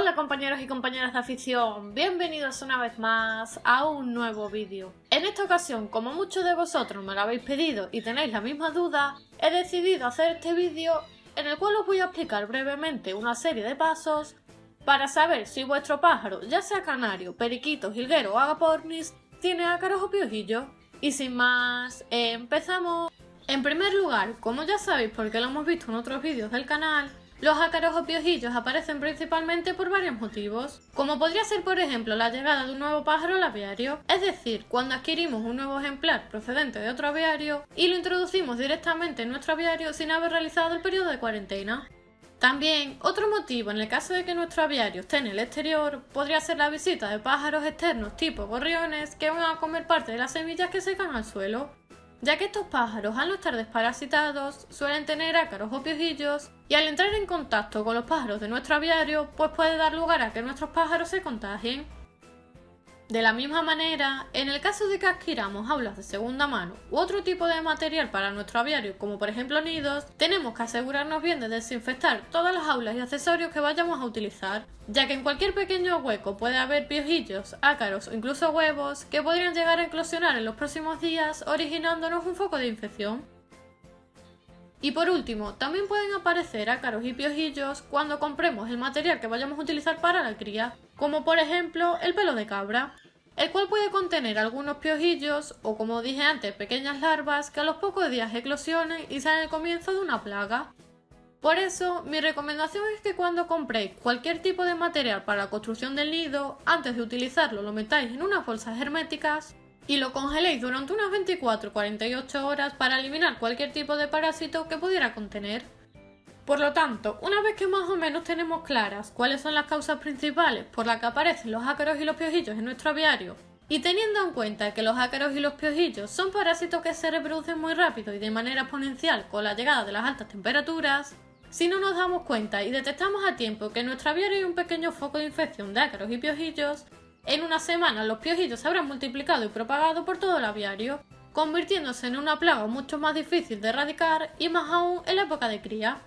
Hola compañeros y compañeras de afición, bienvenidos una vez más a un nuevo vídeo. En esta ocasión, como muchos de vosotros me lo habéis pedido y tenéis la misma duda, he decidido hacer este vídeo en el cual os voy a explicar brevemente una serie de pasos para saber si vuestro pájaro, ya sea canario, periquito, jilguero o agapornis, tiene ácaros o piojillos. Y sin más, empezamos. En primer lugar, como ya sabéis porque lo hemos visto en otros vídeos del canal, los ácaros o piojillos aparecen principalmente por varios motivos, como podría ser por ejemplo la llegada de un nuevo pájaro al aviario, es decir, cuando adquirimos un nuevo ejemplar procedente de otro aviario y lo introducimos directamente en nuestro aviario sin haber realizado el periodo de cuarentena. También, otro motivo en el caso de que nuestro aviario esté en el exterior podría ser la visita de pájaros externos tipo gorriones que van a comer parte de las semillas que se caen al suelo ya que estos pájaros al no estar desparasitados suelen tener ácaros o piojillos y al entrar en contacto con los pájaros de nuestro aviario pues puede dar lugar a que nuestros pájaros se contagien. De la misma manera, en el caso de que adquiramos aulas de segunda mano u otro tipo de material para nuestro aviario, como por ejemplo nidos, tenemos que asegurarnos bien de desinfectar todas las aulas y accesorios que vayamos a utilizar, ya que en cualquier pequeño hueco puede haber piojillos, ácaros o incluso huevos que podrían llegar a eclosionar en los próximos días, originándonos un foco de infección. Y por último, también pueden aparecer ácaros y piojillos cuando compremos el material que vayamos a utilizar para la cría, como por ejemplo el pelo de cabra el cual puede contener algunos piojillos o como dije antes pequeñas larvas que a los pocos días eclosionen y sean el comienzo de una plaga. Por eso, mi recomendación es que cuando compréis cualquier tipo de material para la construcción del nido, antes de utilizarlo lo metáis en unas bolsas herméticas y lo congeléis durante unas 24-48 horas para eliminar cualquier tipo de parásito que pudiera contener. Por lo tanto, una vez que más o menos tenemos claras cuáles son las causas principales por las que aparecen los ácaros y los piojillos en nuestro aviario, y teniendo en cuenta que los ácaros y los piojillos son parásitos que se reproducen muy rápido y de manera exponencial con la llegada de las altas temperaturas, si no nos damos cuenta y detectamos a tiempo que en nuestro aviario hay un pequeño foco de infección de ácaros y piojillos, en una semana los piojillos se habrán multiplicado y propagado por todo el aviario, convirtiéndose en una plaga mucho más difícil de erradicar y más aún en la época de cría.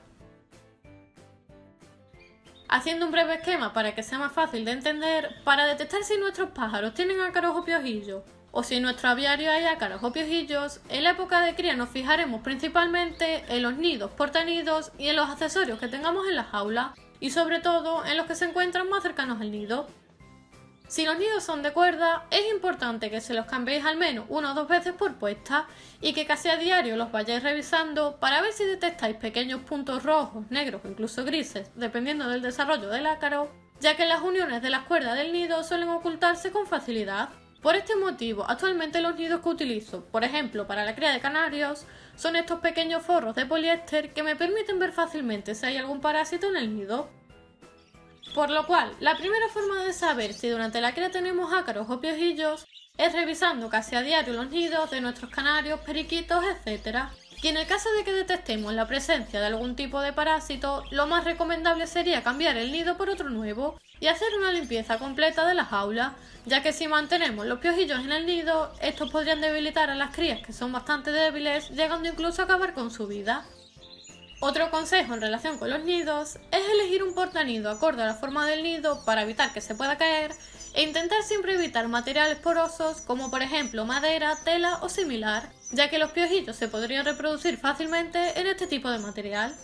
Haciendo un breve esquema para que sea más fácil de entender, para detectar si nuestros pájaros tienen ácaros o piojillos, o si en nuestro aviario hay ácaros o piojillos, en la época de cría nos fijaremos principalmente en los nidos, portanidos y en los accesorios que tengamos en las jaulas, y sobre todo en los que se encuentran más cercanos al nido. Si los nidos son de cuerda, es importante que se los cambiéis al menos una o dos veces por puesta y que casi a diario los vayáis revisando para ver si detectáis pequeños puntos rojos, negros o incluso grises, dependiendo del desarrollo del ácaro, ya que las uniones de las cuerdas del nido suelen ocultarse con facilidad. Por este motivo, actualmente los nidos que utilizo, por ejemplo para la cría de canarios, son estos pequeños forros de poliéster que me permiten ver fácilmente si hay algún parásito en el nido. Por lo cual, la primera forma de saber si durante la cría tenemos ácaros o piojillos es revisando casi a diario los nidos de nuestros canarios, periquitos, etc. Y en el caso de que detectemos la presencia de algún tipo de parásito, lo más recomendable sería cambiar el nido por otro nuevo y hacer una limpieza completa de la jaula, ya que si mantenemos los piojillos en el nido, estos podrían debilitar a las crías que son bastante débiles, llegando incluso a acabar con su vida. Otro consejo en relación con los nidos es elegir un portanido acorde a la forma del nido para evitar que se pueda caer e intentar siempre evitar materiales porosos como por ejemplo madera, tela o similar, ya que los piojillos se podrían reproducir fácilmente en este tipo de material.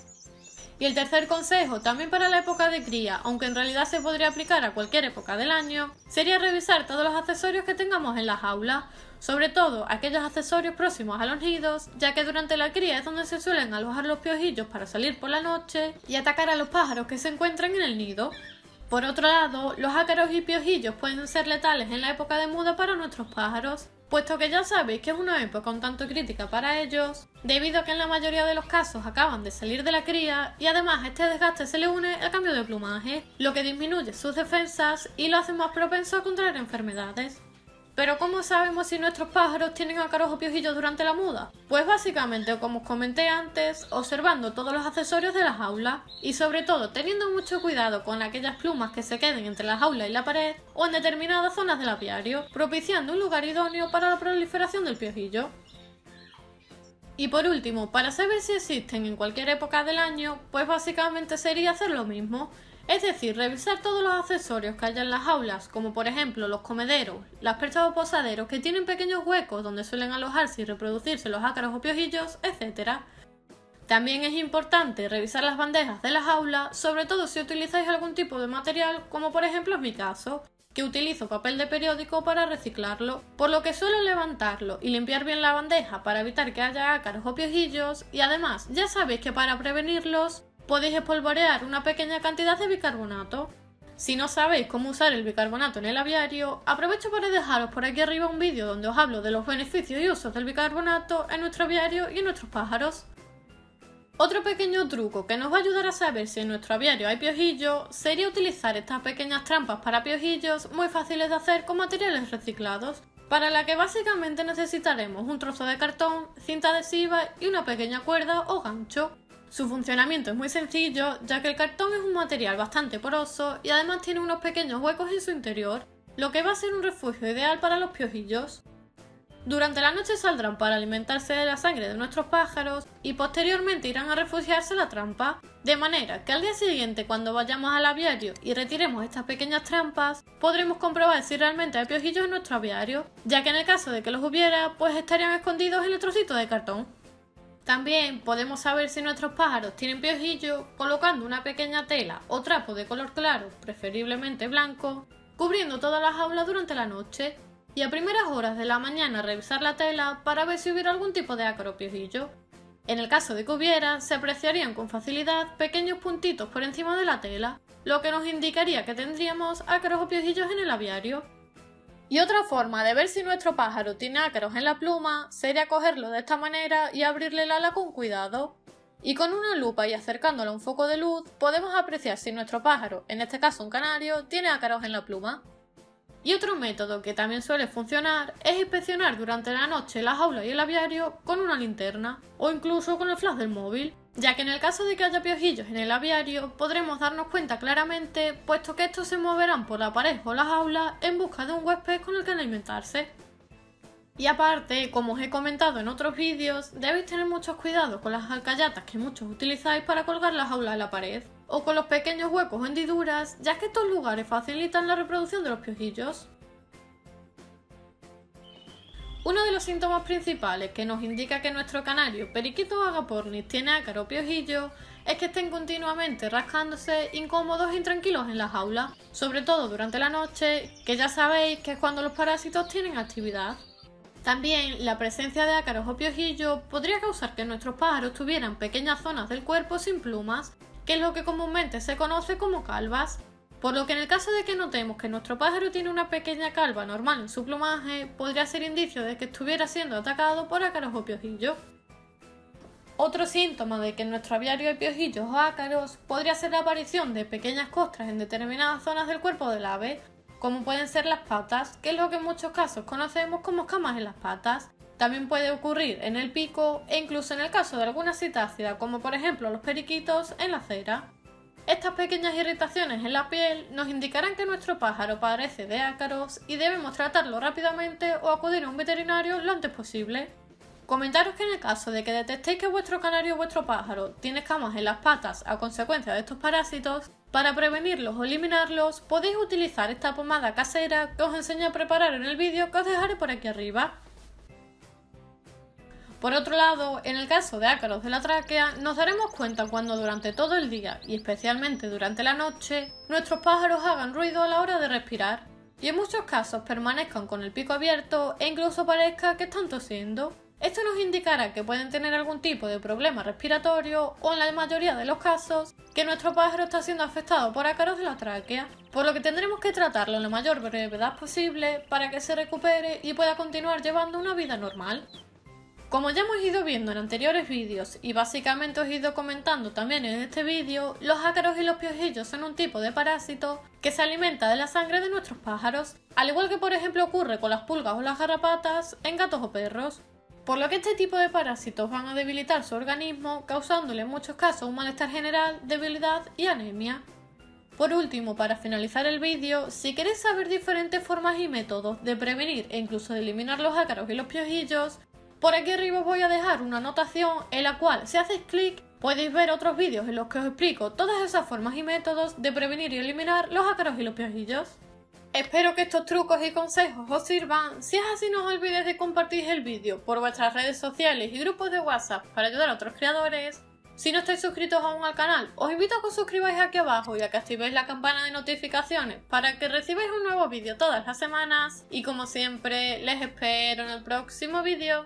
Y el tercer consejo, también para la época de cría, aunque en realidad se podría aplicar a cualquier época del año, sería revisar todos los accesorios que tengamos en la jaula, sobre todo aquellos accesorios próximos a los nidos, ya que durante la cría es donde se suelen alojar los piojillos para salir por la noche y atacar a los pájaros que se encuentran en el nido. Por otro lado, los ácaros y piojillos pueden ser letales en la época de muda para nuestros pájaros, puesto que ya sabéis que es una época un tanto crítica para ellos, debido a que en la mayoría de los casos acaban de salir de la cría y además este desgaste se le une al cambio de plumaje, lo que disminuye sus defensas y lo hace más propenso a contraer enfermedades. Pero ¿cómo sabemos si nuestros pájaros tienen ácaros o piojillos durante la muda? Pues básicamente, como os comenté antes, observando todos los accesorios de la jaula y sobre todo teniendo mucho cuidado con aquellas plumas que se queden entre la jaula y la pared o en determinadas zonas del apiario, propiciando un lugar idóneo para la proliferación del piojillo. Y por último, para saber si existen en cualquier época del año, pues básicamente sería hacer lo mismo, Es decir, revisar todos los accesorios que haya en las aulas, como por ejemplo los comederos, las perchas o posaderos que tienen pequeños huecos donde suelen alojarse y reproducirse los ácaros o piojillos, etc. También es importante revisar las bandejas de las aulas, sobre todo si utilizáis algún tipo de material, como por ejemplo es mi caso, que utilizo papel de periódico para reciclarlo, por lo que suelo levantarlo y limpiar bien la bandeja para evitar que haya ácaros o piojillos, y además ya sabéis que para prevenirlos podéis espolvorear una pequeña cantidad de bicarbonato. Si no sabéis cómo usar el bicarbonato en el aviario, aprovecho para dejaros por aquí arriba un vídeo donde os hablo de los beneficios y usos del bicarbonato en nuestro aviario y en nuestros pájaros. Otro pequeño truco que nos va a ayudar a saber si en nuestro aviario hay piojillos sería utilizar estas pequeñas trampas para piojillos muy fáciles de hacer con materiales reciclados, para la que básicamente necesitaremos un trozo de cartón, cinta adhesiva y una pequeña cuerda o gancho. Su funcionamiento es muy sencillo, ya que el cartón es un material bastante poroso y además tiene unos pequeños huecos en su interior, lo que va a ser un refugio ideal para los piojillos. Durante la noche saldrán para alimentarse de la sangre de nuestros pájaros y posteriormente irán a refugiarse en la trampa, de manera que al día siguiente cuando vayamos al aviario y retiremos estas pequeñas trampas, podremos comprobar si realmente hay piojillos en nuestro aviario, ya que en el caso de que los hubiera, pues estarían escondidos en el trocito de cartón. También podemos saber si nuestros pájaros tienen piojillo colocando una pequeña tela o trapo de color claro, preferiblemente blanco, cubriendo todas las aulas durante la noche y a primeras horas de la mañana revisar la tela para ver si hubiera algún tipo de ácaro piojillo. En el caso de que hubiera, se apreciarían con facilidad pequeños puntitos por encima de la tela, lo que nos indicaría que tendríamos ácaros o piojillos en el aviario. Y otra forma de ver si nuestro pájaro tiene ácaros en la pluma sería cogerlo de esta manera y abrirle el ala con cuidado. Y con una lupa y acercándolo a un foco de luz podemos apreciar si nuestro pájaro, en este caso un canario, tiene ácaros en la pluma. Y otro método que también suele funcionar es inspeccionar durante la noche las aulas y el aviario con una linterna o incluso con el flash del móvil, ya que en el caso de que haya piojillos en el aviario podremos darnos cuenta claramente puesto que estos se moverán por la pared o las aulas en busca de un huésped con el que alimentarse. Y aparte, como os he comentado en otros vídeos, debéis tener muchos cuidados con las alcayatas que muchos utilizáis para colgar las aulas en la pared, o con los pequeños huecos o hendiduras, ya que estos lugares facilitan la reproducción de los piojillos. Uno de los síntomas principales que nos indica que nuestro canario periquito agapornis tiene ácaro piojillo es que estén continuamente rascándose incómodos e intranquilos en las aulas, sobre todo durante la noche, que ya sabéis que es cuando los parásitos tienen actividad. También la presencia de ácaros o piojillos podría causar que nuestros pájaros tuvieran pequeñas zonas del cuerpo sin plumas, que es lo que comúnmente se conoce como calvas. Por lo que en el caso de que notemos que nuestro pájaro tiene una pequeña calva normal en su plumaje, podría ser indicio de que estuviera siendo atacado por ácaros o piojillos. Otro síntoma de que en nuestro aviario hay piojillos o ácaros podría ser la aparición de pequeñas costras en determinadas zonas del cuerpo del ave, como pueden ser las patas, que es lo que en muchos casos conocemos como escamas en las patas. También puede ocurrir en el pico e incluso en el caso de alguna citácida, como por ejemplo los periquitos, en la cera. Estas pequeñas irritaciones en la piel nos indicarán que nuestro pájaro padece de ácaros y debemos tratarlo rápidamente o acudir a un veterinario lo antes posible. Comentaros que en el caso de que detectéis que vuestro canario o vuestro pájaro tiene escamas en las patas a consecuencia de estos parásitos, para prevenirlos o eliminarlos podéis utilizar esta pomada casera que os enseño a preparar en el vídeo que os dejaré por aquí arriba. Por otro lado, en el caso de ácaros de la tráquea, nos daremos cuenta cuando durante todo el día y especialmente durante la noche, nuestros pájaros hagan ruido a la hora de respirar y en muchos casos permanezcan con el pico abierto e incluso parezca que están tosiendo. Esto nos indicará que pueden tener algún tipo de problema respiratorio o en la mayoría de los casos que nuestro pájaro está siendo afectado por ácaros de la tráquea, por lo que tendremos que tratarlo en la mayor brevedad posible para que se recupere y pueda continuar llevando una vida normal. Como ya hemos ido viendo en anteriores vídeos y básicamente os he ido comentando también en este vídeo, los ácaros y los piojillos son un tipo de parásito que se alimenta de la sangre de nuestros pájaros, al igual que por ejemplo ocurre con las pulgas o las garrapatas en gatos o perros por lo que este tipo de parásitos van a debilitar su organismo, causándole en muchos casos un malestar general, debilidad y anemia. Por último, para finalizar el vídeo, si queréis saber diferentes formas y métodos de prevenir e incluso de eliminar los ácaros y los piojillos, por aquí arriba os voy a dejar una anotación en la cual si haces clic Podéis ver otros vídeos en los que os explico todas esas formas y métodos de prevenir y eliminar los ácaros y los piojillos. Espero que estos trucos y consejos os sirvan. Si es así, no os olvidéis de compartir el vídeo por vuestras redes sociales y grupos de WhatsApp para ayudar a otros creadores. Si no estáis suscritos aún al canal, os invito a que os suscribáis aquí abajo y a que activéis la campana de notificaciones para que recibáis un nuevo vídeo todas las semanas. Y como siempre, les espero en el próximo vídeo.